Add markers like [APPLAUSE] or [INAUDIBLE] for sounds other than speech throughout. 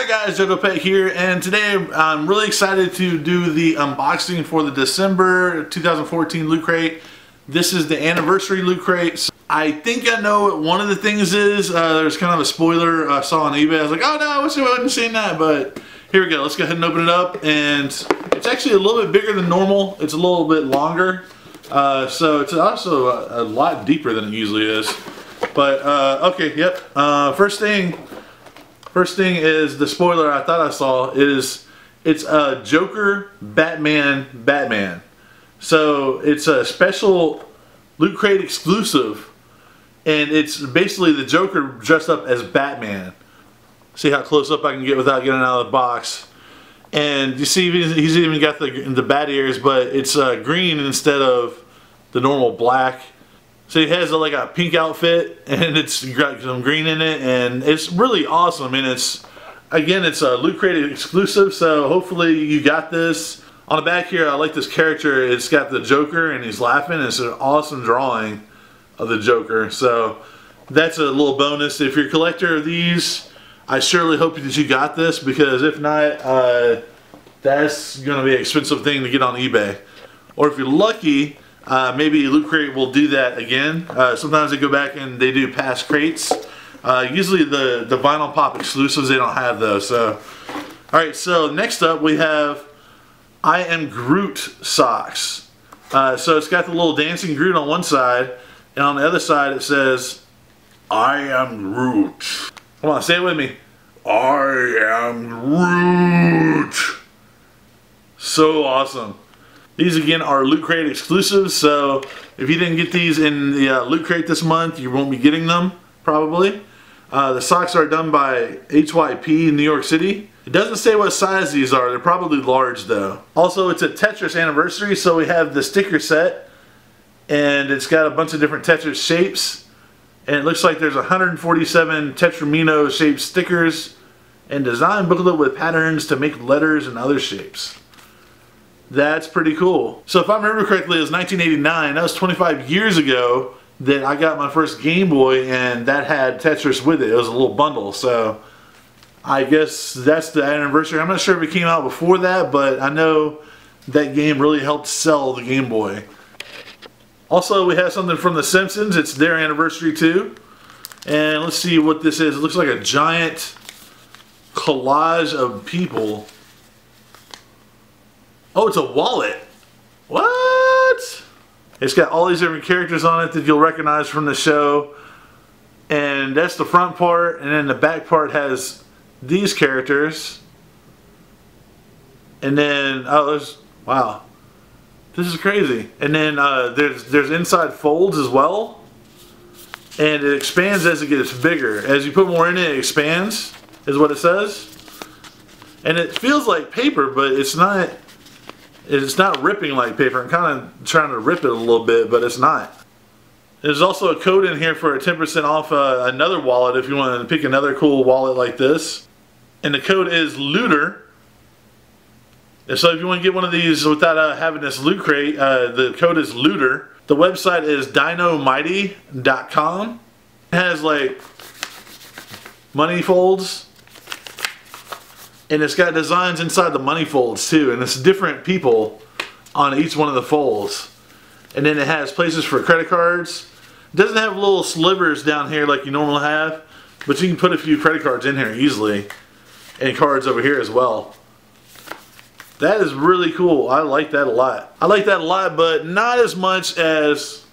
Hi guys, Jojo Pet here, and today I'm really excited to do the unboxing for the December 2014 Loot Crate. This is the anniversary Loot Crate. I think I know what one of the things is. Uh, there's kind of a spoiler I saw on eBay. I was like, oh no, I wish I hadn't seen that, but here we go. Let's go ahead and open it up, and it's actually a little bit bigger than normal. It's a little bit longer, uh, so it's also a, a, lot deeper than it usually is. But, uh, okay, yep. Uh, first thing, First thing is the spoiler I thought I saw is it's a Joker Batman Batman. So it's a special Loot Crate exclusive and it's basically the Joker dressed up as Batman. See how close up I can get without getting out of the box. And you see he's even got the, the bat ears but it's uh, green instead of the normal black. So he has a, like a pink outfit [LAUGHS] and it's got some green in it and it's really awesome. Mean, it's, again, it's a Loot Crate exclusive, so hopefully you got this. On the back here, I like this character. It's got the Joker and he's laughing. It's an awesome drawing of the Joker. So that's a little bonus. If you're a collector of these, I surely hope that you got this because if not, uh, that's going to be an expensive thing to get on eBay. Or if you're lucky, uh, maybe Loot Crate will do that again. Uh, sometimes they go back and they do past crates. Uh, usually the, the Vinyl Pop exclusives, they don't have those. So, Alright, so next up we have I Am Groot socks. Uh, so it's got the little dancing Groot on one side, and on the other side it says, I am Groot. Come on, say it with me. I am Groot. So awesome. These again are Loot Crate exclusives, so if you didn't get these in the uh, Loot Crate this month, you won't be getting them, probably. Uh, the socks are done by HYP in New York City. It doesn't say what size these are, they're probably large though. Also, it's a Tetris anniversary, so we have the sticker set, and it's got a bunch of different Tetris shapes, and it looks like there's 147 Tetrimino shaped stickers, and design booklet with patterns to make letters and other shapes. That's pretty cool. So if I remember correctly, it was 1989. That was 25 years ago that I got my first Game Boy and that had Tetris with it. It was a little bundle. So I guess that's the anniversary. I'm not sure if it came out before that, but I know that game really helped sell the Game Boy. Also, we have something from The Simpsons. It's their anniversary too. And let's see what this is. It looks like a giant collage of people Oh, it's a wallet. What? It's got all these different characters on it that you'll recognize from the show. And that's the front part. And then the back part has these characters. And then, oh, there's, wow. This is crazy. And then uh, there's, there's inside folds as well. And it expands as it gets bigger. As you put more in it, it expands, is what it says. And it feels like paper, but it's not it's not ripping like paper. I'm kind of trying to rip it a little bit, but it's not. There's also a code in here for a 10% off uh, another wallet if you want to pick another cool wallet like this. And the code is Looter. And so if you want to get one of these without uh, having this loot crate, uh, the code is Looter. The website is dynomighty.com. It has like money folds and it's got designs inside the money folds too and it's different people on each one of the folds. And then it has places for credit cards. It doesn't have little slivers down here like you normally have but you can put a few credit cards in here easily. And cards over here as well. That is really cool. I like that a lot. I like that a lot but not as much as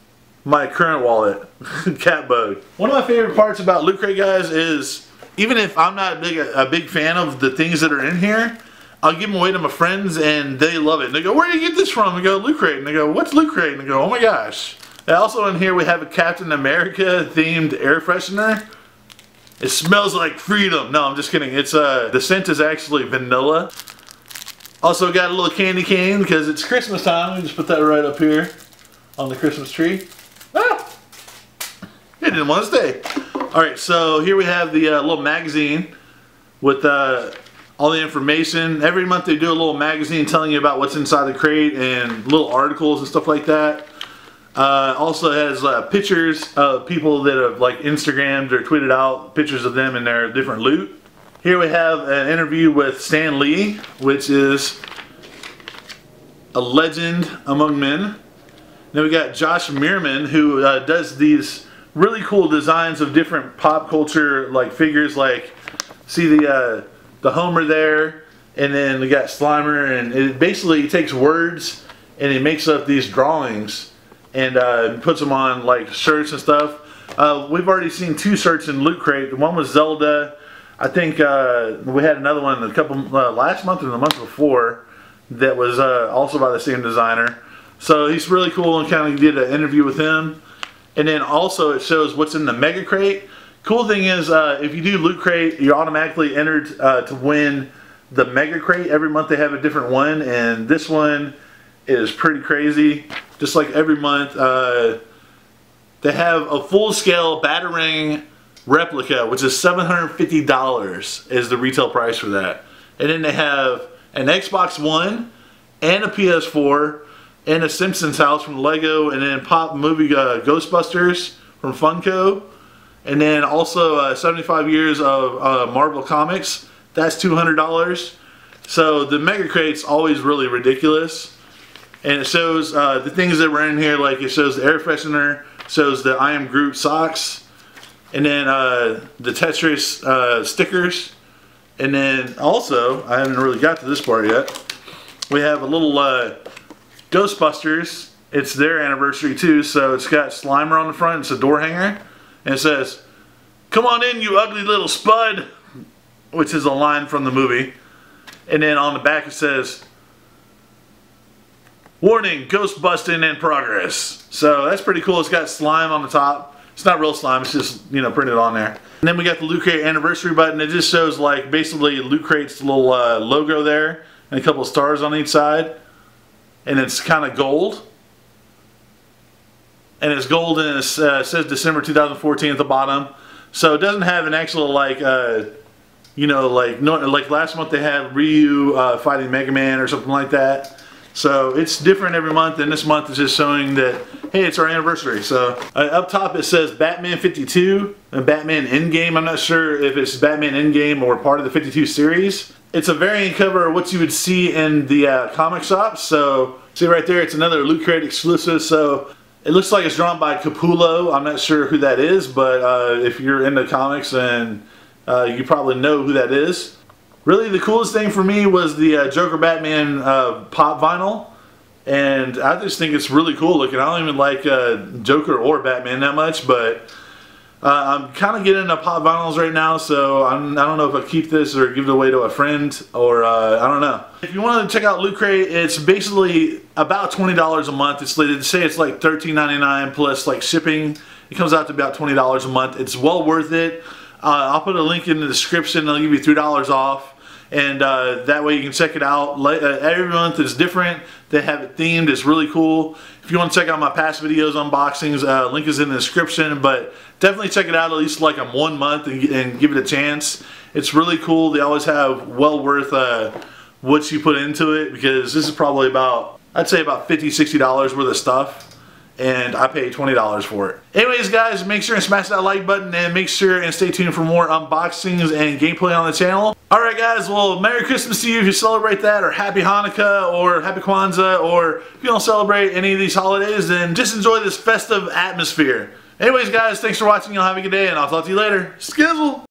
my current wallet [LAUGHS] Catbug. One of my favorite parts about Loot Crate guys is even if I'm not a big, a big fan of the things that are in here, I'll give them away to my friends and they love it. And they go, where do you get this from? I go, Loot Crate. And they go, what's Loot Crate? And I go, oh my gosh. And also in here we have a Captain America themed air freshener. It smells like freedom. No, I'm just kidding. It's uh, The scent is actually vanilla. Also got a little candy cane because it's Christmas time. We just put that right up here on the Christmas tree. Ah! It didn't want to stay. Alright, so here we have the uh, little magazine with uh, all the information. Every month they do a little magazine telling you about what's inside the crate and little articles and stuff like that. Uh, also has uh, pictures of people that have like Instagrammed or tweeted out pictures of them and their different loot. Here we have an interview with Stan Lee, which is a legend among men. Then we got Josh Meerman, who uh, does these really cool designs of different pop culture like figures. Like, see the uh, the Homer there, and then we got Slimer, and it basically takes words and it makes up these drawings and uh, puts them on like shirts and stuff. Uh, we've already seen two shirts in Loot Crate. The one was Zelda. I think uh, we had another one a couple uh, last month or the month before that was uh, also by the same designer. So he's really cool and kind of did an interview with him. And then also it shows what's in the Mega Crate. Cool thing is uh, if you do Loot Crate, you're automatically entered to win the Mega Crate. Every month they have a different one, and this one is pretty crazy. Just like every month, uh, they have a full-scale Batarang replica, which is $750 is the retail price for that. And then they have an Xbox One and a PS4 and a Simpsons house from Lego and then Pop movie uh, Ghostbusters from Funko. And then also uh, 75 years of uh, Marvel Comics. That's $200. So the Mega Crate's always really ridiculous and it shows uh, the things that were in here like it shows the air freshener shows the I am Groot socks and then uh, the Tetris uh, stickers and then also I haven't really got to this part yet we have a little Ghostbusters it's their anniversary too so it's got Slimer on the front it's a door hanger and it says come on in you ugly little spud which is a line from the movie and then on the back it says Warning, ghost busting in progress. So that's pretty cool. It's got slime on the top. It's not real slime, it's just, you know, printed on there. And then we got the Loot Crate anniversary button. It just shows like basically Loot Crate's little uh, logo there and a couple of stars on each side. And it's kind of gold. And it's gold and it uh, says December 2014 at the bottom. So it doesn't have an actual like, uh, you know, like no, like last month they had Ryu uh, fighting Mega Man or something like that. So it's different every month and this month is just showing that, hey, it's our anniversary. So uh, up top it says Batman 52 and Batman Endgame. I'm not sure if it's Batman Endgame or part of the 52 series. It's a variant cover of what you would see in the uh, comic shops. So see right there, it's another Loot Crate exclusive. So it looks like it's drawn by Capullo. I'm not sure who that is, but uh, if you're into comics and uh, you probably know who that is. Really, the coolest thing for me was the uh, Joker Batman uh, pop vinyl. And I just think it's really cool looking. I don't even like uh, Joker or Batman that much, but uh, I'm kind of getting into pop vinyls right now, so I'm, I do not know if I keep this or give it away to a friend, or uh, I don't know. If you want to check out Loot Crate, it's basically about $20 a month. It's they say it's like $13.99 plus like shipping. It comes out to about $20 a month. It's well worth it. Uh, I'll put a link in the description. I'll give you $3 off and uh, that way you can check it out. Uh, every month is different. They have it themed. It's really cool. If you want to check out my past videos, unboxings, uh, link is in the description. But definitely check it out at least like a one month and, and give it a chance. It's really cool. They always have well worth uh, what you put into it because this is probably about, I'd say about $50, $60 worth of stuff and I paid $20 for it. Anyways guys, make sure and smash that like button and make sure and stay tuned for more unboxings and gameplay on the channel. Alright guys, well Merry Christmas to you if you celebrate that or Happy Hanukkah or Happy Kwanzaa or if you don't celebrate any of these holidays then just enjoy this festive atmosphere. Anyways guys, thanks for watching. Y'all have a good day and I'll talk to you later. Skizzle!